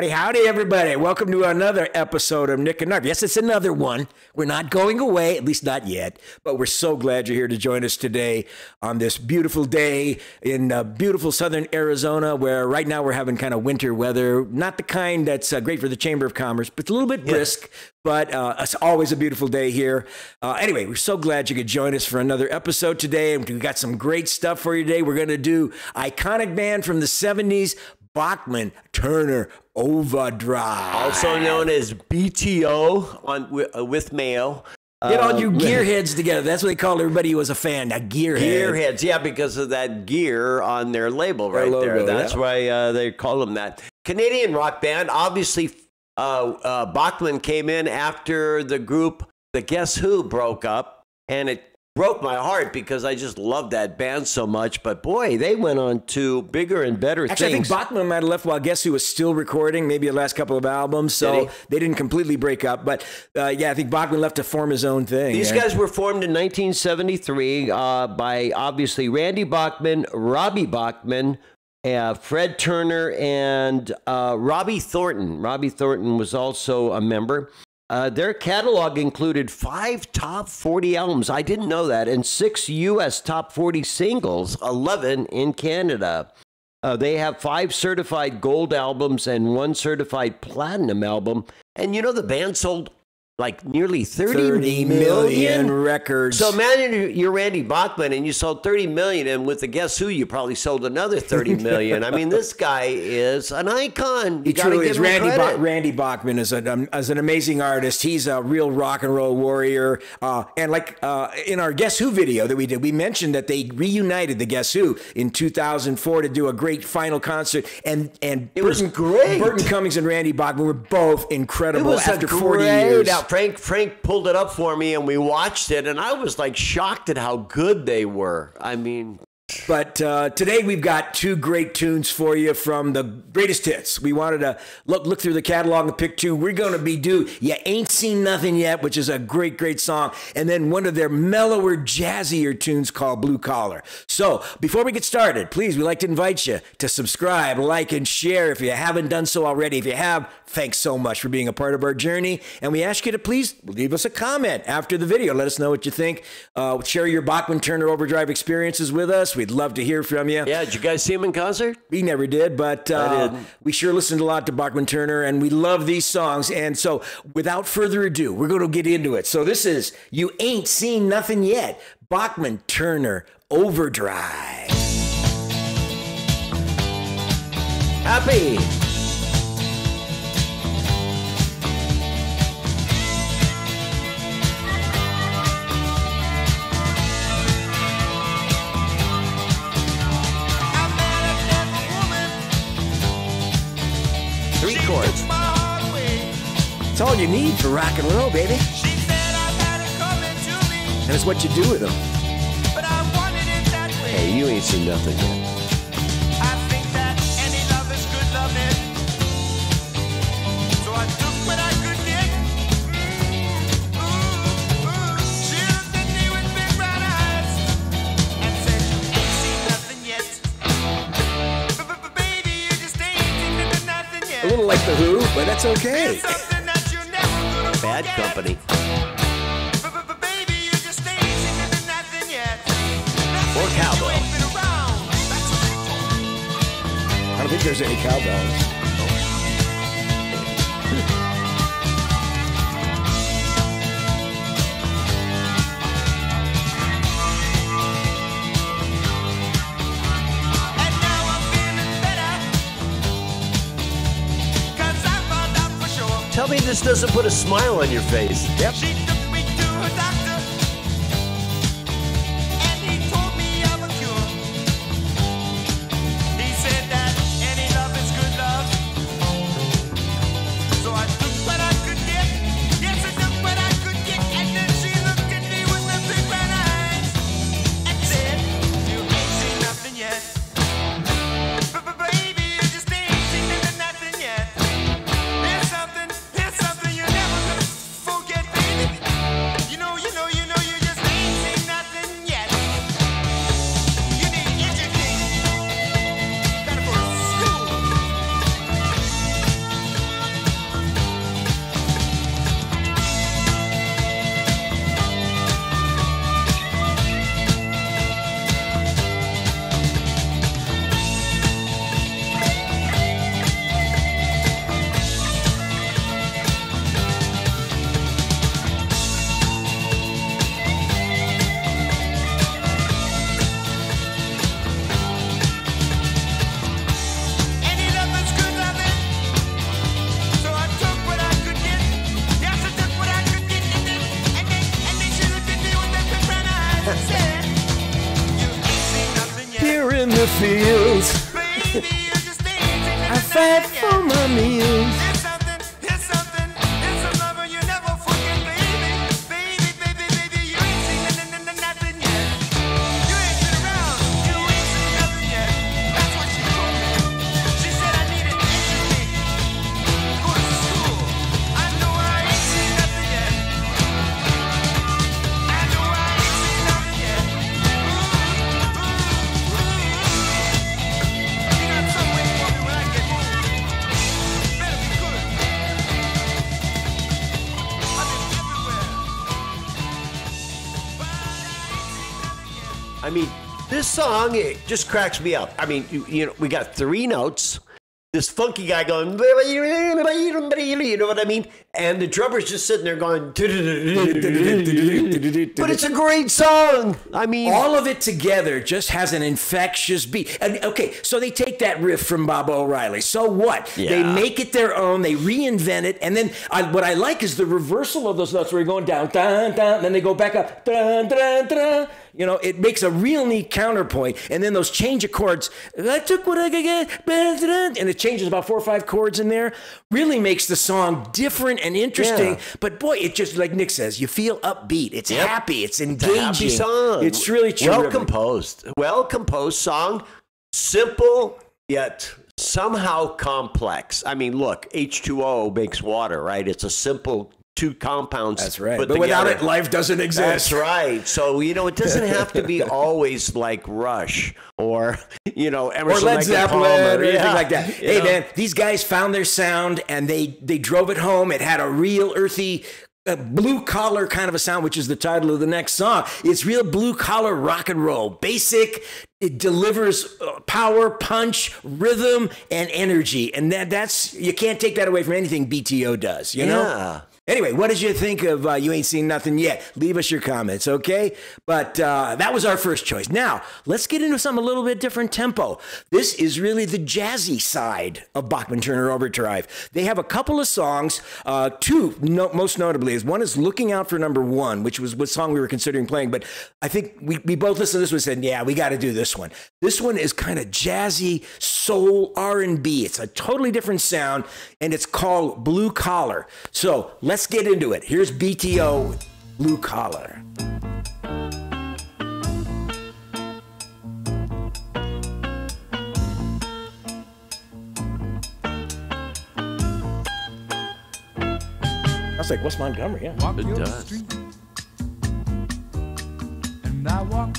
Howdy, howdy, everybody. Welcome to another episode of Nick and Knarf. Yes, it's another one. We're not going away, at least not yet, but we're so glad you're here to join us today on this beautiful day in uh, beautiful southern Arizona, where right now we're having kind of winter weather. Not the kind that's uh, great for the Chamber of Commerce, but it's a little bit brisk, but uh, it's always a beautiful day here. Uh, anyway, we're so glad you could join us for another episode today. And we got some great stuff for you today. We're going to do iconic band from the 70s, Bachman Turner Overdrive. also known as BTO on uh, with Mayo. Get all you gearheads together. That's what they called everybody who was a fan. A gearhead. Gearheads, yeah, because of that gear on their label Their right logo, there. That's yeah. why uh, they call them that. Canadian rock band. Obviously, uh, uh, Bachman came in after the group, the Guess Who, broke up, and it broke my heart because I just loved that band so much. But boy, they went on to bigger and better Actually, I think. Bachman might have left while Guess Who was still recording, maybe the last couple of albums. So Did they didn't completely break up. But uh, yeah, I think Bachman left to form his own thing. These yeah. guys were formed in 1973 uh, by obviously Randy Bachman, Robbie Bachman, uh, Fred Turner, and uh, Robbie Thornton. Robbie Thornton was also a member. Uh, their catalog included five top 40 albums. I didn't know that. And six U.S. top 40 singles, 11 in Canada. Uh, they have five certified gold albums and one certified platinum album. And you know, the band sold like nearly 30, 30 million records. so imagine you're Randy Bachman and you sold 30 million, and with the Guess Who, you probably sold another 30 million. I mean, this guy is an icon. He You gotta truly give is. Randy, credit. Ba- Randy Bachman is an, um, is an amazing artist. He's a real rock and roll warrior. Uh, and like uh, in our Guess Who video that we did, we mentioned that they reunited the Guess Who in 2004 to do a great final concert. And and It was great. Burton Cummings and Randy Bachman were both It incredible was after a 40 great years. Frank Frank pulled it up for me, and we watched it, and I was like shocked at how good they were. I mean, But uh, today we've got two great tunes for you from the greatest hits. We wanted to look look through the catalog and pick two. We're going to be do "You Ain't Seen Nothing Yet," which is a great, great song, and then one of their mellower, jazzier tunes called "Blue Collar." So before we get started, please, we'd like to invite you to subscribe, like, and share if you haven't done so already. If you have, thanks so much for being a part of our journey, and we ask you to please leave us a comment after the video. Let us know what you think. Uh, share your Bachman Turner Overdrive experiences with us. We'd love to hear from you. yeah, did you guys see him in concert? We never did, but uh, we sure listened a lot to Bachman Turner, and we love these songs. And so, without further ado, we're going to get into it. So, this is You Ain't Seen Nothing Yet, Bachman Turner Overdrive. Happy. All you need for rock and roll, baby. And it's what you do with them. Hey, you ain't seen nothing yet. A little like The Who, but that's okay. Bad company. Or cowbell. I don't think there's any cowbells. Tell me this doesn't put a smile on your face. Yep. I mean, this song it just cracks me up. I mean, you, you know, we got three notes. This funky guy going, you know what I mean? And the drummer's just sitting there going, but it's a great song. I mean, All of it together just has an infectious beat. And okay, so they take that riff from Baba O'Riley. So what? They make it their own. They reinvent it, and then I, what I like is the reversal of those notes where you're going down, down, down, then they go back up. You know, it makes a real neat counterpoint, and then those change of chords. I took what I could get, and it changes about four or five chords in there. Really makes the song different and interesting. Yeah. But boy, it just like Nick says, you feel upbeat. It's Yep. happy. It's It's engaging. a happy song. It's really well terrific. composed. Well composed song. Simple yet somehow complex. I mean, look, H2O makes water, right? It's a simple two compounds. That's right. But without it, life doesn't exist. That's right. So you know, it doesn't have to be always like Rush or you know Or Emerson, Led Lake and Zeppelin Palmer. or anything Yeah. like that. You Hey know? man, these guys found their sound and they they drove it home. It had a real earthy uh, blue collar kind of a sound, which is the title of the next song. It's real blue collar rock and roll, basic. It delivers uh, power, punch, rhythm, and energy, and that that's you can't take that away from anything BTO does. You know. Anyway, what did you think of uh, You Ain't Seen Nothing Yet? Leave us your comments, okay? But uh, that was our first choice. Now, let's get into some a little bit different tempo. This is really the jazzy side of Bachman Turner Overdrive. They have a couple of songs, uh, two no, most notably. is One is Looking Out for Number One, which was what song we were considering playing, but I think we, we both listened to this one and said, yeah, we got to do this one. This one is kind of jazzy, soul R&B. It's a totally different sound, and it's called Blue Collar. So let's get into it. Here's BTO Blue Collar. I was like, Wes Montgomery? Yeah. Walk It does. street, and I walk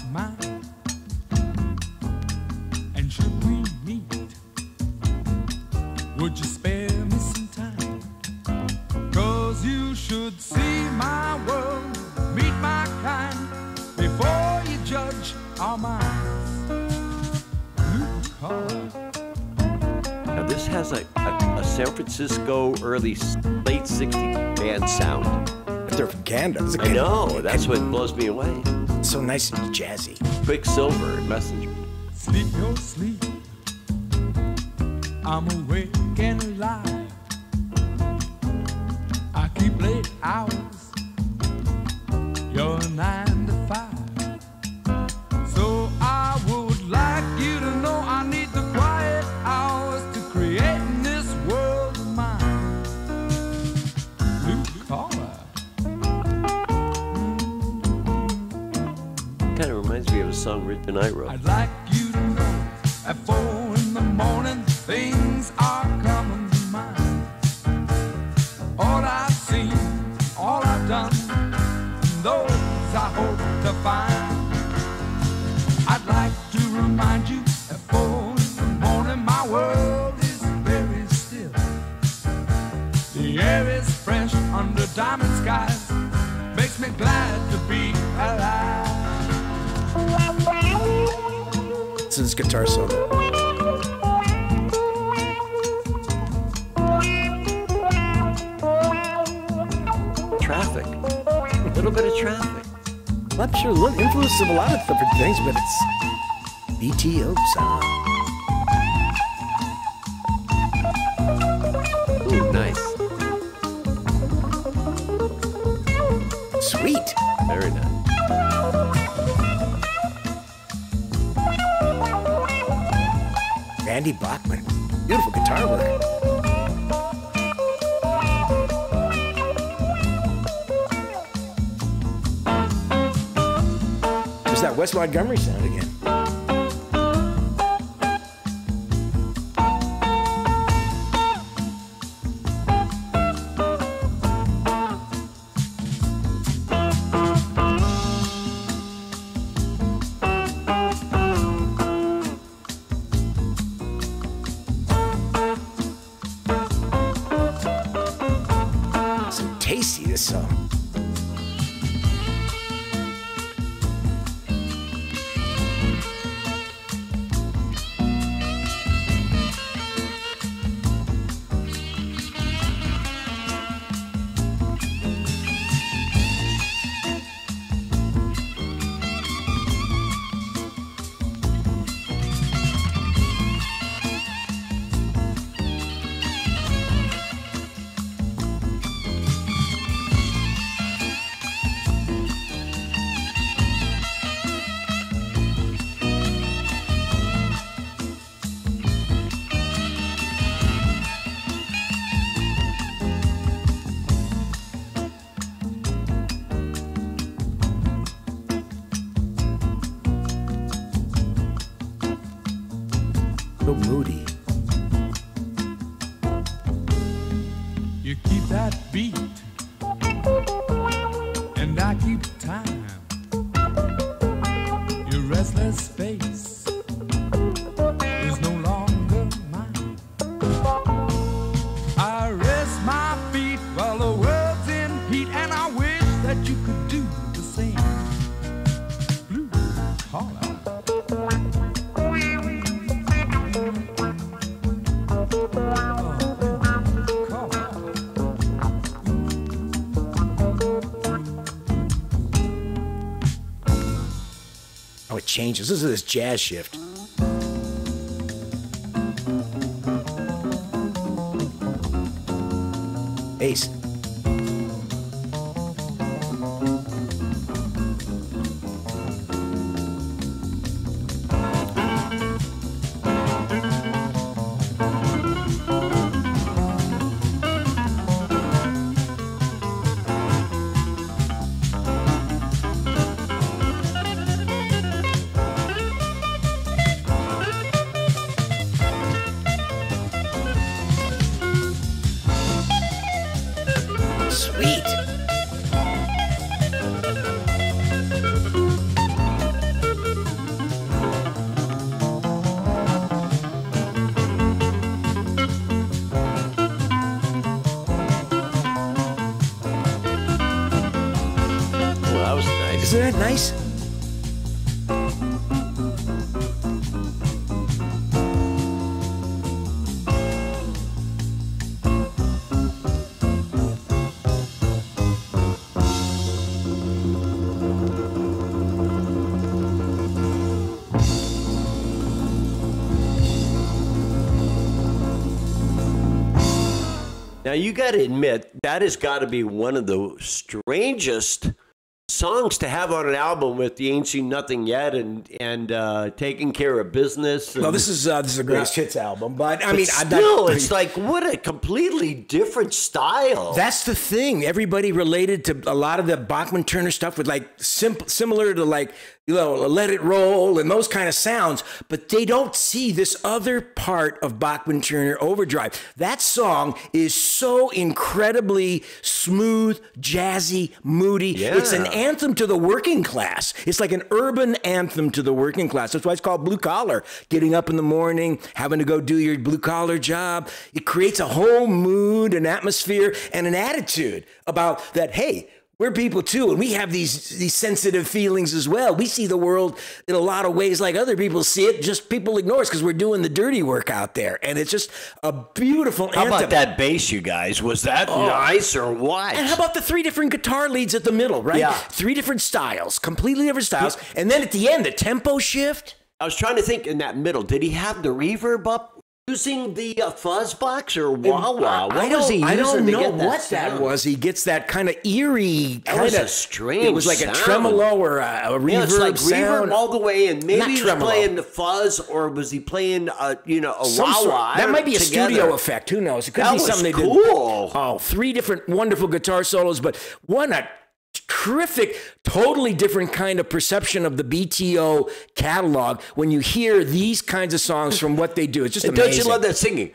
Francisco early late '60s band sound. They're from Canada. It's a I Can- know. That's what blows me away. so nice and jazzy. Quicksilver and Messenger. Sleep your sleep. I'm awake and alive. I keep late hours. You're nine song Rich and I wrote. I'd like you to know at four in the morning things are coming to mind. All I've seen, all I've done, those I hope to find. I'd like to remind you at four in the morning my world is very still. The air is fresh under diamond skies, makes me glad to be alive. His guitar solo. Traffic. A little bit of traffic. I'm sure the influence of a lot of different things, but it's BTO sound. Randy Bachman. Beautiful guitar work. There's that Wes Montgomery sound again. Changes. This is this jazz shift. Ace. Now you got to admit that has got to be one of the strangest songs to have on an album with "You Ain't Seen Nothing Yet" and and uh, taking care of business. And, Well, this is uh, this is a greatest hits album, but I but mean, still, it's like what a completely different style. That's the thing. Everybody related to a lot of the Bachman Turner stuff with like simple, similar to like you know, let it roll and those kind of sounds, but they don't see this other part of Bachman Turner Overdrive. That song is so incredibly smooth, jazzy, moody. Yeah. It's an anthem to the working class. It's like an urban anthem to the working class. That's why it's called blue collar. Getting up in the morning, having to go do your blue collar job. It creates a whole mood, an atmosphere, and an attitude about that, hey, we're people too, and we have these these sensitive feelings as well. We see the world in a lot of ways like other people see it. Just people ignore us because we're doing the dirty work out there, and it's just a beautiful How anthem. about that bass, you guys? Was that oh. nice or what? And how about the three different guitar leads at the middle, right? Yeah. Three different styles, completely different styles. And then at the end, the tempo shift. I was trying to think in that middle. Did he have the reverb up? Using the uh, fuzz box or wah wah? What I don't, was he I don't know that what that was. He gets that kind of eerie, kind of strange It was like a tremolo or a, a reverb Yeah, it's like sound. reverb all the way, and maybe Not he was tremolo. playing the fuzz, or was he playing, uh, you know, a Some wah sort- wah? that might be a together. studio effect. Who knows? It could That be was something they did. cool. Oh, three different wonderful guitar solos, but one a terrific, totally different kind of perception of the BTO catalog when you hear these kinds of songs from what they do. It's just And amazing. don't you love that singing?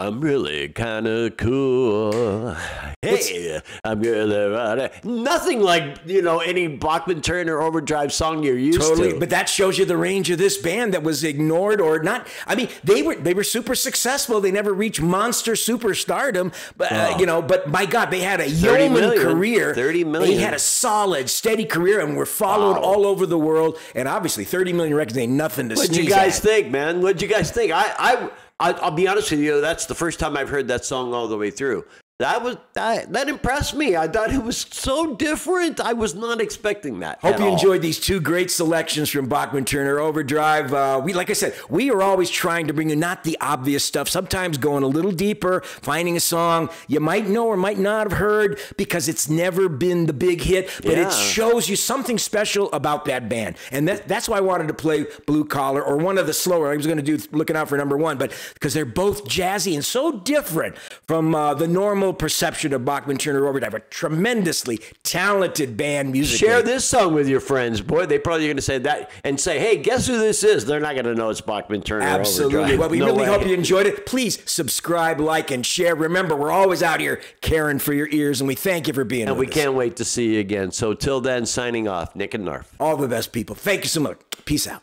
I'm really kind of cool. Hey, I'm really right. Nothing like you know any Bachman Turner Overdrive song you're used Totally, to. but that shows you the range of this band that was ignored or not. I mean, they were they were super successful. They never reached monster superstardom, but uh, you know. But my God, they had a 30 yeoman million. career. 30 million. They had a solid, steady career, and were followed Wow. all over the world. And obviously, thirty million records ain't nothing to What'd you guys at. think, man? What'd you guys think? I, I, I, I'll be honest with you. That's the first time I've heard that song all the way through. That was that, that impressed me. I thought it was so different. I was not expecting that. Hope you all. enjoyed these two great selections from Bachman Turner Overdrive. Uh, we, like I said, we are always trying to bring you not the obvious stuff. Sometimes going a little deeper, finding a song you might know or might not have heard because it's never been the big hit, but Yeah. it shows you something special about that band, and that, that's why I wanted to play Blue Collar or one of the slower. I was going to do Looking Out for Number One, but because they're both jazzy and so different from uh, the normal perception of Bachman Turner Overdrive, a tremendously talented band musically. Share this song with your friends, boy. They probably are going to say that and say, "Hey, guess who this is?" They're not going to know it's Bachman Turner. Absolutely. Overdrive. Well, we No really way. hope you enjoyed it. Please subscribe, like, and share. Remember, we're always out here caring for your ears, and we thank you for being And we us. can't wait to see you again. So till then, signing off, Nick and Knarf. All the best, people. Thank you so much. Peace out.